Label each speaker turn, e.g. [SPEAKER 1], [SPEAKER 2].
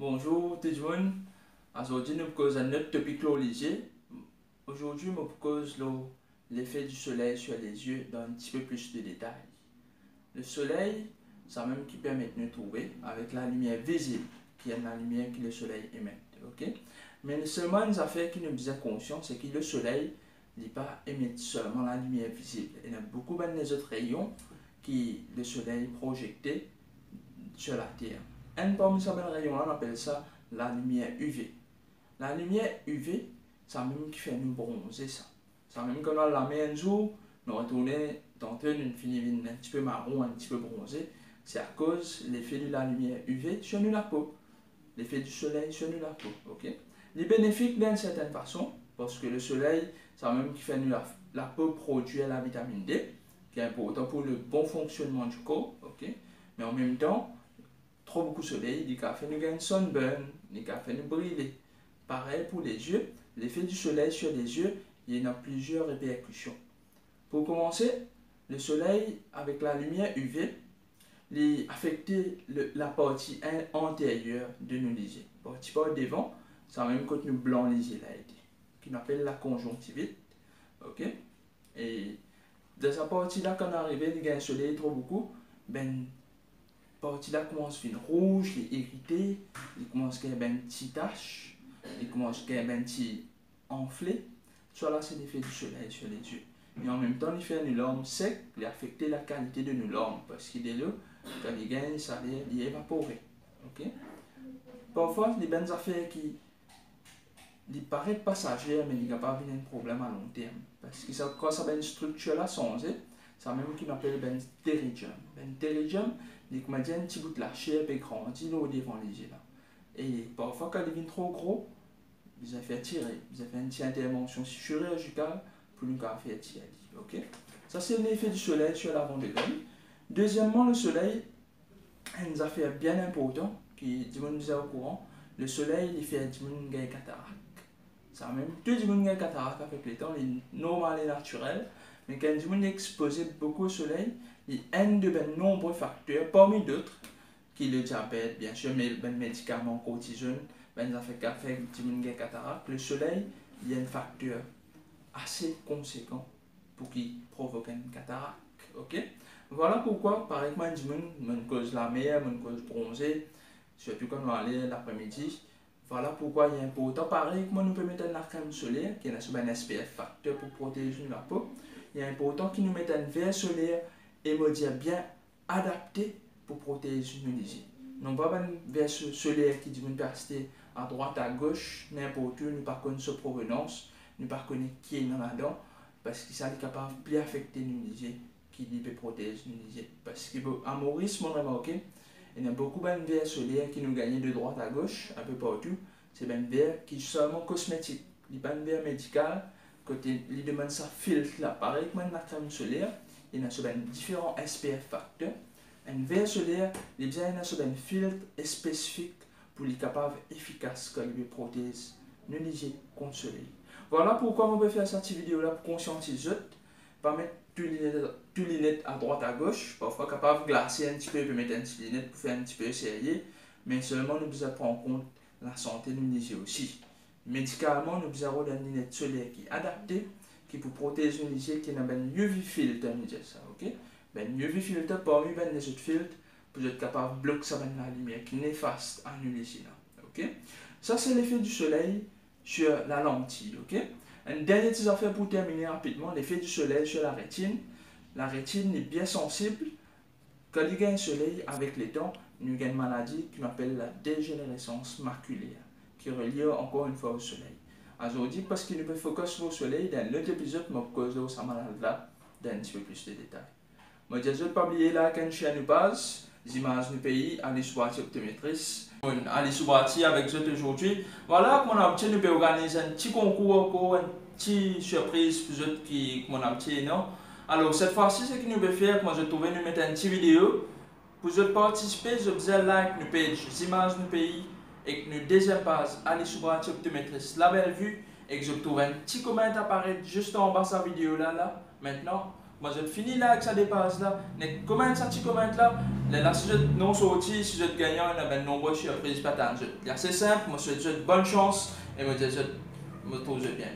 [SPEAKER 1] Bonjour tout le monde. Aujourd'hui, nous causons un autre topic léger. Aujourd'hui, je propose l'effet du soleil sur les yeux dans un petit peu plus de détails. Le soleil, c'est même qui permet de nous trouver avec la lumière visible, qui est la lumière que le soleil émet. ok? Mais seulement une affaire qui nous faisait conscience, c'est que le soleil n'est pas émet seulement la lumière visible. Il y a beaucoup d'autres rayons qui le soleil projeté sur la Terre. Un ces rayons-là, on appelle ça la lumière UV. La lumière UV, c'est même qui fait nous bronzer ça. C'est même quand on la met un jour, nous retournons dans une finit un petit peu marron, un petit peu bronzé. C'est à cause l'effet de la lumière UV sur nous la peau. L'effet du soleil sur nous la peau. ok? Les bénéfiques d'une certaine façon, parce que le soleil, c'est même qui fait nous la, la peau produire la vitamine D, qui est important pour le bon fonctionnement du corps. ok? Mais en même temps, trop beaucoup de soleil, il fait nous gagner sunburn, il fait nous brûler. Pareil pour les yeux, l'effet du soleil sur les yeux, il y en a plusieurs répercussions. Pour commencer, le soleil avec la lumière UV, il affecte la partie antérieure de nos yeux. La partie par devant, c'est même quand nous blanc les yeux là, qui appelle la conjonctivite. Ok? Et de cette partie-là, quand on arrive, il y a un soleil trop beaucoup, ben, partie là commence à finir rouge, il est irrité, il commence à avoir une petite tache, il commence à avoir un petit enflé. Soit là, c'est l'effet du soleil sur les yeux. Et en même temps, il fait une larme sec, il affecte la qualité de nos larmes, parce qu'il est là, quand il gagne, ça il évaporer. Ok? Parfois, a des affaires qui il paraît passager, mais il n'y a pas un problème à long terme. Parce que ça, quand ça a une structure là, changée, ça même qu'on appelle ben pterygium. Ben il comme un petit bout de la chair et grandit là devant les yeux là. Et parfois quand il devient trop gros, ils ont fait tirer, ils ont fait une petite intervention chirurgicale pour nous faire tirer. Ok? Ça c'est l'effet du soleil sur l'avant de l'œil. Deuxièmement, le soleil une affaire bien importante qui dit nous au courant. Le soleil il fait une cataracte. Ça même tout le monde cataracte avec le temps, il est normal et naturel. Mais quand on est exposé beaucoup au soleil, il y a de ben nombreux facteurs, parmi d'autres, qui le diabète, bien sûr, mais ben médicaments, cortisone, ben cataracte. Le soleil, il y a un facteur assez conséquent pour qui provoque une cataracte. Voilà pourquoi, par exemple, je cause la mer, je cause bronzée, surtout quand on aller l'après-midi. Voilà pourquoi il est important. Pareil, comment nous pouvons mettre la crème solaire, qui est un SPF facteur pour protéger la peau il est important qu'ils nous mettent un verre solaire et me bien adapté pour protéger yeux. Non pas un verre solaire qui dit une à droite, à gauche, n'importe où, nous pas sa provenance, nous pas qui est dans la dent, parce que ça est capable de bien affecter yeux, qui peut protéger yeux. Parce qu'à Maurice, on a remarqué, il y a beaucoup de verres solaires qui nous gagnent de droite à gauche, un peu partout. C'est un verre qui est seulement cosmétique. Il n'est pas un verre il demande ça filtre comme la crème solaire il y a sur différents SPF facteurs. Un verre solaire il y a un filtre spécifique pour les capables efficace quand il prothèse ne lisez contre soleil. Voilà pourquoi on peut faire cette vidéo là pour conscientiser pas mettre tous les lunettes à droite à gauche. Parfois capable de glacer un petit peu peut mettre un petit lunette pour faire un petit peu sérieux mais seulement nous prendre en compte la santé de aussi Médicalement, nous avons une lunette solaire qui est adaptée, qui peut protéger une yeux qui a un UV filtre, ça, ok? Ben, UV filtre, parmi ben, autres filtres, pour être capable de bloquer la lumière qui est néfaste à une ok? Ça, c'est l'effet du soleil sur la lentille, ok? Une dernière petite affaire pour terminer rapidement, l'effet du soleil sur la rétine. La rétine est bien sensible. Quand il y a un soleil avec les temps, il y a une maladie qui m'appelle la dégénérescence maculaire qui relie encore une fois au soleil. Aujourd'hui, parce qu'il nous focus sur le soleil, dans l'autre épisode, je vais là, dans un petit peu plus de détails. Je vais juste pas oublier là qu'une chaîne de base, les images du pays, Alice Boati optométrice. Alice Boati avec vous aujourd'hui. Voilà, mon a peut organiser un petit concours une petite surprise pour vous qui mon a non? Alors cette fois-ci, ce que nous pouvons faire, moi je trouve nous mettre une petite vidéo. Pour vous participer, je vous like nous page, les images du pays et que nous deuxième page, allez sur la optométrice la belle vue et que je trouve un petit commentaire apparaître juste en bas cette vidéo là, là. Maintenant, Moi, je finis là avec sa dépasse là. Mais comment ça, tu commentes là Là, si je non sorti, si je gagnant, ben nombreux, je suis après, pas tant. C'est simple, moi, je te bonne chance et moi, je me trouve bien.